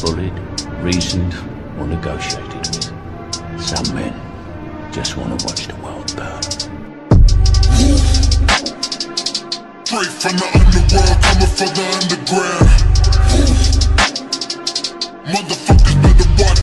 bullied, reasoned, or negotiated with. Some men just want to watch the world burn. Straight from the underworld, coming from the underground. Motherfucker.